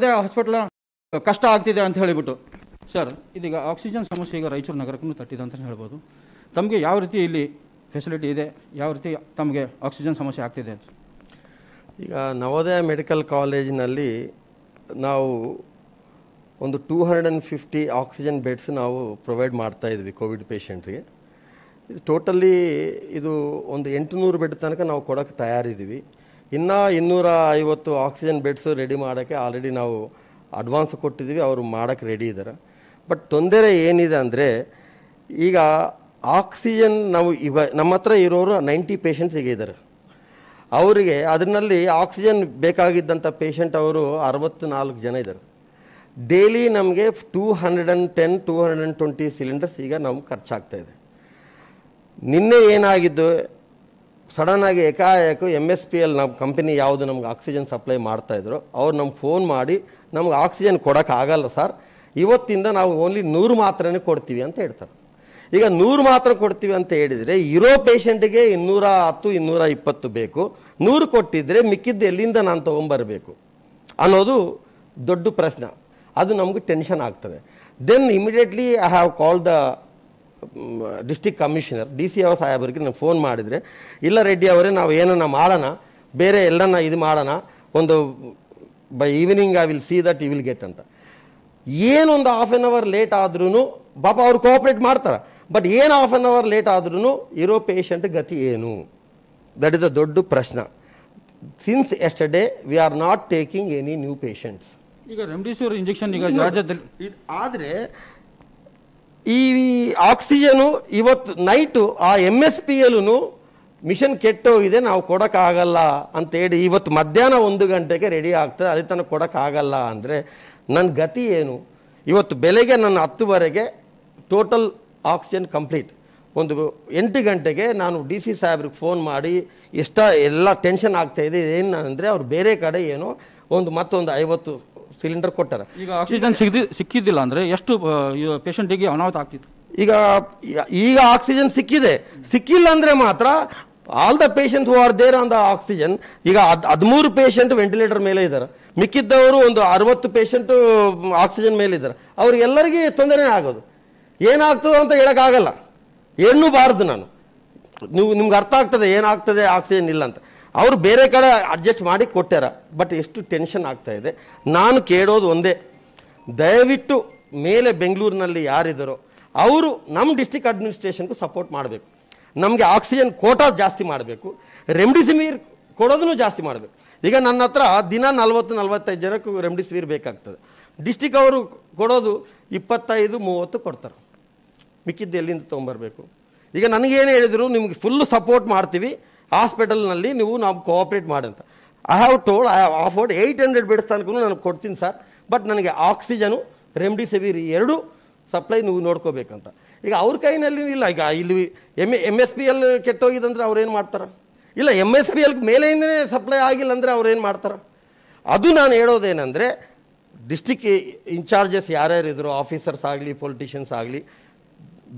ನವೋದಯ ಹಾಸ್ಪಿಟ್ಲ ಕಷ್ಟ ಆಗ್ತಿದೆ ಅಂತ ಹೇಳಿಬಿಟ್ಟು. ಸರ್ ಇದೀಗ ಆಕ್ಸಿಜನ್ ಸಮಸ್ಯೆ ಈಗ ರಾಯಚೂರು ನಗರಕ್ಕೂ ತಟ್ಟಿದೆ ಅಂತ ಹೇಳ್ಬೋದು. ತಮಗೆ ಯಾವ ರೀತಿ ಇಲ್ಲಿ ಫೆಸಿಲಿಟಿ ಇದೆ? ಯಾವ ರೀತಿ ತಮಗೆ ಆಕ್ಸಿಜನ್ ಸಮಸ್ಯೆ ಆಗ್ತಿದೆ ಅಂತ? ಈಗ ನವೋದಯ ಮೆಡಿಕಲ್ ಕಾಲೇಜಿನಲ್ಲಿ ನಾವು ಒಂದು two hundred and fifty oxygen beds ನಾವು ಪ್ರೊವೈಡ್ ಮಾಡ್ತಾ ಇದ್ವಿ ಕೋವಿಡ್ ಪೇಷಂಟ್ಗೆ ಇದು ಟೋಟಲಿ ಇದು ಒಂದು ಎಂಟುನೂರು ಬೆಡ್ ತನಕ ನಾವು ಕೊಡೋಕ್ಕೆ ತಯಾರಿದ್ದೀವಿ. ಇನ್ನೂ ಇನ್ನೂರ ಐವತ್ತು ಆಕ್ಸಿಜನ್ ಬೆಡ್ಸ್ ರೆಡಿ ಮಾಡೋಕ್ಕೆ ಆಲ್ರೆಡಿ ನಾವು ಅಡ್ವಾನ್ಸ್ ಕೊಟ್ಟಿದ್ದೀವಿ, ಅವರು ಮಾಡೋಕ್ಕೆ ರೆಡಿ ಇದ್ದಾರೆ ಬಟ್ ತೊಂದರೆ ಏನಿದೆ ಅಂದರೆ, ಈಗ ಆಕ್ಸಿಜನ್ ನಾವು ಇವ, ನಮ್ಮ ಹತ್ರ ಇರೋರು ನೈಂಟಿ ಪೇಷಂಟ್ಸ್ ಈಗ ಇದ್ದಾರೆ ಅವರಿಗೆ ಅದರಲ್ಲಿ ಆಕ್ಸಿಜನ್ ಬೇಕಾಗಿದ್ದಂಥ ಪೇಷಂಟ್ ಅವರು ಅರವತ್ತು ನಾಲ್ಕು ಜನ ಇದ್ದಾರೆ ಡೈಲಿ ನಮಗೆ two hundred and ten two hundred and twenty cylinders ಈಗ ನಮ್ಗೆ ಖರ್ಚಾಗ್ತಾಯಿದೆ ನಿನ್ನೆ ಏನಾಗಿದ್ದು ಸಡನ್ ಆಗಿ ಏಕಾಏಕ ಎಂ ಎಸ್ ಪಿ ಎಲ್ ನಮ್ಮ ಕಂಪನಿ ಯಾವುದು ನಮ್ಗೆ ಆಕ್ಸಿಜನ್ ಸಪ್ಲೈ ಮಾಡ್ತಾ ಇದ್ರು, ಅವ್ರು ನಮ್ಗೆ ಫೋನ್ ಮಾಡಿ ನಮ್ಗೆ ಆಕ್ಸಿಜನ್ ಕೊಡೋಕ್ಕಾಗಲ್ಲ ಸರ್, ಇವತ್ತಿಂದ ನಾವು ಓನ್ಲಿ ನೂರು ಮಾತ್ರನೇ ಕೊಡ್ತೀವಿ ಅಂತ ಹೇಳ್ತಾರೆ. ಈಗ ನೂರು ಮಾತ್ರ ಕೊಡ್ತೀವಿ ಅಂತ ಹೇಳಿದರೆ ಇರೋ ಪೇಷಂಟ್ಗೆ ಇನ್ನೂರ ಹತ್ತು, ಇನ್ನೂರ ಇಪ್ಪತ್ತು ಬೇಕು. ನೂರು ಕೊಟ್ಟಿದ್ದರೆ ಮಿಕ್ಕಿದ್ದು ಎಲ್ಲಿಂದ ನಾನು ತೊಗೊಂಬರಬೇಕು ಅನ್ನೋದು ದೊಡ್ಡ ಪ್ರಶ್ನೆ. ಅದು ನಮಗೆ ಟೆನ್ಷನ್ ಆಗ್ತದೆ. Then immediately I have call the district commissioner D C ಅವ್ರ ಸಾಹೇಬರಿಗೆ ನಾನು ಫೋನ್ ಮಾಡಿದರೆ ಇಲ್ಲ ರೆಡ್ಡಿ ಅವರೇ ನಾವು ಏನನ್ನ ಮಾಡೋಣ ಬೇರೆ ಎಲ್ಲನ ಇದು ಮಾಡೋಣ ಒಂದು by evening I will see that you will get ಅಂತ. ಏನೊಂದು ಹಾಫ್ ಆನ್ ಅವರ್ ಲೇಟ್ ಆದ್ರೂ ಪಾಪ ಅವ್ರು ಕೋಆಪ್ರೇಟ್ ಮಾಡ್ತಾರೆ. ಬಟ್ ಏನು ಹಾಫ್ ಆನ್ ಅವರ್ ಲೇಟ್ ಆದ್ರೂ ಇರೋ ಪೇಷಂಟ್ ಗತಿ ಏನು? ದಟ್ ಇಸ್ ಅ ದೊಡ್ಡ ಪ್ರಶ್ನೆ. Since yesterday we are not taking any new patients ಈಗ ರೆಮ್ಡಿಸಿವಿರ್ ಇಂಜೆಕ್ಷನ್ ಈಗ ರಾಜ್ಯದಲ್ಲಿ ಆದರೆ ಈ ಆಕ್ಸಿಜನು ಇವತ್ತು ನೈಟು ಆ ಎಂ ಎಸ್ ಪಿ ಎಲ್ಲೂ ಮಿಷನ್ ಕೆಟ್ಟೋಗಿದೆ, ನಾವು ಕೊಡೋಕ್ಕಾಗಲ್ಲ ಅಂತೇಳಿ ಇವತ್ತು ಮಧ್ಯಾಹ್ನ ಒಂದು ಗಂಟೆಗೆ ರೆಡಿ ಆಗ್ತದೆ. ಅದೇ ತನಕ ಕೊಡೋಕ್ಕಾಗಲ್ಲ ಅಂದರೆ ನನ್ನ ಗತಿ ಏನು? ಇವತ್ತು ಬೆಳಗ್ಗೆ ನನ್ನ ಹತ್ತುವರೆಗೆ ಟೋಟಲ್ ಆಕ್ಸಿಜನ್ ಕಂಪ್ಲೀಟ್ ಒಂದು ಎಂಟು ಗಂಟೆಗೆ ನಾನು ಡಿ ಸಿ ಸಾಹೇಬ್ರಿಗೆ ಫೋನ್ ಮಾಡಿ, ಎಷ್ಟ ಎಲ್ಲ ಟೆನ್ಷನ್ ಆಗ್ತಾಯಿದೆ ಏನು ಅಂದರೆ ಅವ್ರು ಬೇರೆ ಕಡೆ ಏನೋ ಒಂದು ಮತ್ತೊಂದು ಐವತ್ತು ಸಿಲಿಂಡರ್ ಕೊಟ್ಟಾರೆ. ಈಗ ಆಕ್ಸಿಜನ್ ಸಿಗದಿ ಸಿಕ್ಕಿದ್ದಿಲ್ಲ ಅಂದರೆ ಎಷ್ಟು ಪೇಷಂಟಿಗೆ ಅನಾಹುತ ಆಗ್ತಿತ್ತು? ಈಗ ಈಗ ಆಕ್ಸಿಜನ್ ಸಿಕ್ಕಿದೆ. ಸಿಕ್ಕಿಲ್ಲ ಅಂದ್ರೆ ಮಾತ್ರ all the patient who are there on the oxygen ಈಗ ಹದ್ ಹದಿಮೂರು ಪೇಷಂಟ್ ವೆಂಟಿಲೇಟರ್ ಮೇಲೆ ಇದ್ದಾರೆ ಮಿಕ್ಕಿದ್ದವರು ಒಂದು ಅರವತ್ತು ಪೇಷಂಟ್ ಆಕ್ಸಿಜನ್ ಮೇಲೆ ಇದ್ದಾರೆ ಅವ್ರಿಗೆಲ್ಲರಿಗೆ ತೊಂದರೆ ಆಗೋದು. ಏನಾಗ್ತದೆ ಅಂತ ಹೇಳಕ್ಕಾಗಲ್ಲ. ಏನೂ ಬಾರದು ನಾನು. ನೀವು ನಿಮ್ಗೆ ಅರ್ಥ ಆಗ್ತದೆ ಏನಾಗ್ತದೆ ಆಕ್ಸಿಜನ್ ಇಲ್ಲ ಅಂತ. ಅವರು ಬೇರೆ ಕಡೆ ಅಡ್ಜಸ್ಟ್ ಮಾಡಿ ಕೊಟ್ಟಾರ. ಬಟ್ ಎಷ್ಟು ಟೆನ್ಷನ್ ಆಗ್ತಾ ಇದೆ. ನಾನು ಕೇಳೋದು ಒಂದೇ. ದಯವಿಟ್ಟು ಮೇಲೆ ಬೆಂಗಳೂರಿನಲ್ಲಿ ಯಾರಿದ್ದಾರೋ ಅವರು ನಮ್ಮ ಡಿಸ್ಟಿಕ್ ಅಡ್ಮಿನಿಸ್ಟ್ರೇಷನ್ಗೂ ಸಪೋರ್ಟ್ ಮಾಡಬೇಕು. ನಮಗೆ ಆಕ್ಸಿಜನ್ ಕೋಟಾ ಜಾಸ್ತಿ ಮಾಡಬೇಕು. ರೆಮ್ಡಿಸಿವಿರ್ ಕೊಡೋದನ್ನು ಜಾಸ್ತಿ ಮಾಡಬೇಕು. ಈಗ ನನ್ನ ಹತ್ರ ದಿನ ನಲ್ವತ್ತು, ನಲ್ವತ್ತೈದು ಜನಕ್ಕೂ ರೆಮ್ಡಿಸಿವಿರ್ ಬೇಕಾಗ್ತದೆ. ಡಿಸ್ಟಿಕ್ ಅವರು ಕೊಡೋದು ಇಪ್ಪತ್ತೈದು, ಮೂವತ್ತು ಕೊಡ್ತಾರೆ. ಮಿಕ್ಕಿದ್ದು ಎಲ್ಲಿಂದ ತೊಗೊಂಬರಬೇಕು ಈಗ ನನಗೇನು ಹೇಳಿದರು, ನಿಮಗೆ ಫುಲ್ ಸಪೋರ್ಟ್ ಮಾಡ್ತೀವಿ. ಹಾಸ್ಪಿಟಲ್ನಲ್ಲಿ ನೀವು ನಾವು ಕೋಆಪ್ರೇಟ್ ಅಂತ I have told I have offered eight hundred beds ತನಕ ನಾನು ಕೊಡ್ತೀನಿ ಸರ್ ಬಟ್ ನನಗೆ ಆಕ್ಸಿಜನು ರೆಮ್ಡಿಸಿವಿರ್ ಎರಡು ಸಪ್ಲೈ ನೀವು ನೋಡ್ಕೋಬೇಕಂತ. ಈಗ ಅವ್ರ ಕೈನಲ್ಲಿ ಇಲ್ಲ, ಈಗ ಇಲ್ಲಿ M M S P L ಕೆಟ್ಟೋಗಿದಂದ್ರೆ ಅವ್ರೇನು ಮಾಡ್ತಾರೆ? ಇಲ್ಲ ಎಂ ಎಸ್ ಪಿ ಎಲ್ ಮೇಲೆಯಿಂದನೇ ಸಪ್ಲೈ ಆಗಿಲ್ಲ ಅಂದರೆ ಅವ್ರೇನು ಮಾಡ್ತಾರೆ? ಅದು ನಾನು ಹೇಳೋದೇನೆಂದರೆ ಡಿಸ್ಟಿಕ್ ಇನ್ಚಾರ್ಜಸ್ ಯಾರ್ಯಾರು ಇದ್ದರು ಆಫೀಸರ್ಸ್ ಆಗಲಿ ಪೊಲಿಟಿಷಿಯನ್ಸ್ ಆಗಲಿ,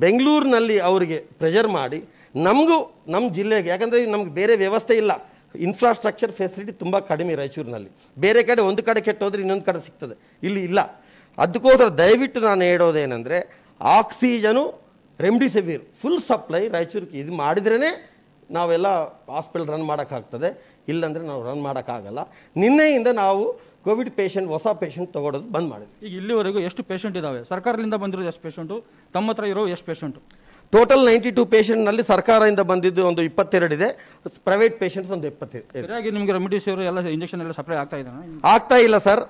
ಬೆಂಗಳೂರಿನಲ್ಲಿ ಅವರಿಗೆ ಪ್ರೆಷರ್ ಮಾಡಿ ನಮಗೂ ನಮ್ಮ ಜಿಲ್ಲೆಗೆ, ಯಾಕಂದರೆ ನಮ್ಗೆ ಬೇರೆ ವ್ಯವಸ್ಥೆ ಇಲ್ಲ. ಇನ್ಫ್ರಾಸ್ಟ್ರಕ್ಚರ್ ಫೆಸಿಲಿಟಿ ತುಂಬ ಕಡಿಮೆ ರಾಯಚೂರಿನಲ್ಲಿ. ಬೇರೆ ಕಡೆ ಒಂದು ಕಡೆ ಕೆಟ್ಟೋದ್ರೆ ಇನ್ನೊಂದು ಕಡೆ ಸಿಗ್ತದೆ. ಇಲ್ಲಿ ಇಲ್ಲ. ಅದಕ್ಕೋಸ್ಕರ ದಯವಿಟ್ಟು ನಾನು ಹೇಳೋದೇನೆಂದರೆ, ಆಕ್ಸಿಜನು ರೆಮ್ಡಿಸಿವಿರ್ ಫುಲ್ ಸಪ್ಲೈ ರಾಯಚೂರಿಗೆ. ಇದು ಮಾಡಿದ್ರೇ ನಾವೆಲ್ಲ ಹಾಸ್ಪಿಟಲ್ ರನ್ ಮಾಡೋಕ್ಕಾಗ್ತದೆ. ಇಲ್ಲಾಂದರೆ ನಾವು ರನ್ ಮಾಡೋಕ್ಕಾಗಲ್ಲ. ನಿನ್ನೆಯಿಂದ ನಾವು ಕೋವಿಡ್ ಪೇಷಂಟ್ ಹೊಸ ಪೇಷಂಟ್ ತೊಗೊಳೋದು ಬಂದ್ ಮಾಡಿದ್ವಿ. ಈಗ ಇಲ್ಲಿವರೆಗೂ ಎಷ್ಟು ಪೇಷಂಟ್ ಇದಾವೆ? ಸರ್ಕಾರದಿಂದ ಬಂದಿರೋದು ಎಷ್ಟು ಪೇಷಂಟು ತಮ್ಮ ಹತ್ರ ಇರೋ ಎಷ್ಟು ಪೇಷಂಟು ಟೋಟಲ್ ನೈಂಟಿ ಟು ಪೇಷಂಟ್ನಲ್ಲಿ ಸರ್ಕಾರದಿಂದ ಬಂದಿದ್ದು ಒಂದು ಇಪ್ಪತ್ತೆರಡಿದೆ ಪ್ರೈವೇಟ್ ಪೇಷಂಟ್ಸ್ ಒಂದು ಎಪ್ಪತ್ತಿದೆ ನಿಮಗೆ ರೆಮಿಡಿಸಿವಿರ್ ಎಲ್ಲ ಇಂಜೆಕ್ಷನ್ ಎಲ್ಲ ಸಪ್ಲೈ ಆಗ್ತಾ ಇದೆ ಆಗ್ತಾ ಇಲ್ಲ ಸರ್.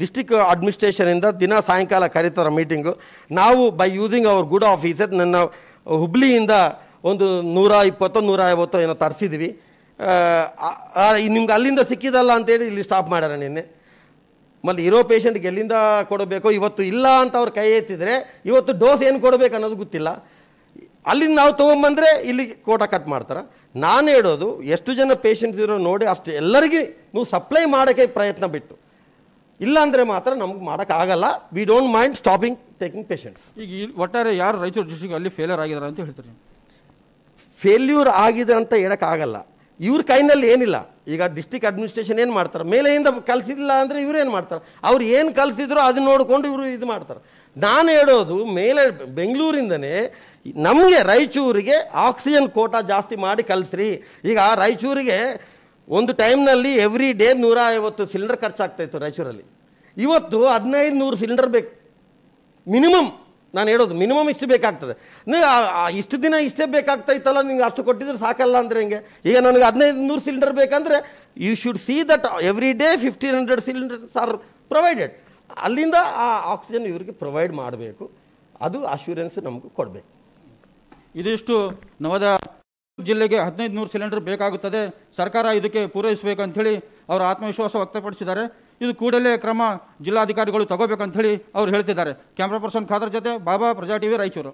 ಡಿಸ್ಟಿಕ್ ಅಡ್ಮಿನಿಸ್ಟ್ರೇಷನಿಂದ ದಿನ ಸಾಯಂಕಾಲ ಕರೀತಾರೆ ಮೀಟಿಂಗು ನಾವು by using our good officer ನನ್ನ ಹುಬ್ಳಿಯಿಂದ ಒಂದು ನೂರ ಇಪ್ಪತ್ತೋ ನೂರ ಐವತ್ತೋ ಏನೋ ತರಿಸಿದ್ವಿ. ನಿಮ್ಗೆ ಅಲ್ಲಿಂದ ಸಿಕ್ಕಿದಲ್ಲ ಅಂತೇಳಿ ಇಲ್ಲಿ ಸ್ಟಾಪ್ ಮಾಡ್ಯಾರ ನಿನ್ನೆ. ಮತ್ತೆ ಇರೋ ಪೇಷಂಟ್ಗೆ ಎಲ್ಲಿಂದ ಕೊಡಬೇಕು ಇವತ್ತು ಇಲ್ಲ ಅಂತ ಅವ್ರು ಕೈ ಎತ್ತಿದ್ರೆ ಇವತ್ತು ಡೋಸ್ ಏನು ಕೊಡಬೇಕು ಅನ್ನೋದು ಗೊತ್ತಿಲ್ಲ. ಅಲ್ಲಿಂದ ನಾವು ತೊಗೊಂಬಂದರೆ ಇಲ್ಲಿ ಕೋಟ ಕಟ್ ಮಾಡ್ತಾರೆ. ನಾನು ಹೇಳೋದು ಎಷ್ಟು ಜನ ಪೇಷಂಟ್ಸ್ ಇರೋ ನೋಡಿ ಅಷ್ಟು ಎಲ್ಲರಿಗೂ ನೀವು ಸಪ್ಲೈ ಮಾಡೋಕ್ಕೆ ಪ್ರಯತ್ನ ಬಿಟ್ಟು. ಇಲ್ಲಾಂದರೆ ಮಾತ್ರ ನಮ್ಗೆ ಮಾಡೋಕ್ಕಾಗಲ್ಲ we don't mind stopping taking patients ಈಗ ಒಟ್ಟಾರೆ ಯಾರು ರಾಯಚೂರು ಡಿಸ್ಟ್ರಿಕ್ಟ್ ಅಲ್ಲಿ ಫೇಲ್ಯೂರ್ ಆಗಿದ್ದಾರೆ ಅಂತ ಹೇಳ್ತಾರೆ ಫೇಲ್ಯೂರ್ ಆಗಿದೆ ಅಂತ ಹೇಳೋಕ್ಕಾಗಲ್ಲ ಇವ್ರ ಕೈನಲ್ಲಿ ಏನಿಲ್ಲ. ಈಗ ಡಿಸ್ಟಿಕ್ ಅಡ್ಮಿನಿಸ್ಟ್ರೇಷನ್ ಏನು ಮಾಡ್ತಾರೆ? ಮೇಲೆಯಿಂದ ಕಲಿಸಿಲ್ಲ ಅಂದರೆ ಇವ್ರು ಏನು ಮಾಡ್ತಾರೆ? ಅವ್ರು ಏನು ಕಲಿಸಿದ್ರು ಅದನ್ನ ನೋಡಿಕೊಂಡು ಇವರು ಇದು ಮಾಡ್ತಾರೆ. ನಾನು ಹೇಳೋದು ಮೇಲೆ ಬೆಂಗಳೂರಿಂದನೇ ನಮಗೆ ರಾಯಚೂರಿಗೆ ಆಕ್ಸಿಜನ್ ಕೋಟಾ ಜಾಸ್ತಿ ಮಾಡಿ ಕಲಿಸ್ರಿ ಈಗ ರಾಯಚೂರಿಗೆ ಒಂದು ಟೈಮ್ನಲ್ಲಿ ಎವ್ರಿ ಡೇ ನೂರ ಐವತ್ತು ಸಿಲಿಂಡರ್ ಖರ್ಚಾಗ್ತಾಯಿತ್ತು ರಾಯಚೂರಲ್ಲಿ. ಇವತ್ತು ಹದಿನೈದು ನೂರು ಸಿಲಿಂಡರ್ ಬೇಕು. ಮಿನಿಮಮ್ ನಾನು ಹೇಳೋದು ಮಿನಿಮಮ್ ಇಷ್ಟು ಬೇಕಾಗ್ತದೆ. ನೀವು ಇಷ್ಟು ದಿನ ಇಷ್ಟೇ ಬೇಕಾಗ್ತಾ ಇತ್ತಲ್ಲ ನಿಂಗೆ ಅಷ್ಟು ಕೊಟ್ಟಿದ್ರೆ ಸಾಕಲ್ಲ ಅಂದ್ರೆ ಹಿಂಗೆ? ಈಗ ನನಗೆ ಹದಿನೈದು ನೂರು ಸಿಲಿಂಡರ್ ಬೇಕಂದರೆ you should see that every day fifteen hundred cylinders are provided ಅಲ್ಲಿಂದ ಆ ಆಕ್ಸಿಜನ್ ಇವರಿಗೆ ಪ್ರೊವೈಡ್ ಮಾಡಬೇಕು. ಅದು ಅಶ್ಯೂರೆನ್ಸ್ ನಮಗೂ ಕೊಡಬೇಕು. ಇದಿಷ್ಟು ನವದ ಜಿಲ್ಲೆಗೆ ಹದಿನೈದು ನೂರು ಸಿಲಿಂಡರ್ ಬೇಕಾಗುತ್ತದೆ. ಸರ್ಕಾರ ಇದಕ್ಕೆ ಪೂರೈಸಬೇಕು ಅಂಥೇಳಿ ಅವರು ಆತ್ಮವಿಶ್ವಾಸ ವ್ಯಕ್ತಪಡಿಸಿದ್ದಾರೆ. ಇದು ಕೂಡಲೇ ಕ್ರಮ ಜಿಲ್ಲಾಧಿಕಾರಿಗಳು ತಗೋಬೇಕಂಥೇಳಿ ಅವ್ರು ಹೇಳ್ತಿದ್ದಾರೆ. ಕ್ಯಾಮ್ರಾ ಪರ್ಸನ್ ಖಾದರ್ ಜೊತೆ ಬಾಬಾ ಪ್ರಜಾ ಟಿವಿ ರಾಯಚೂರು.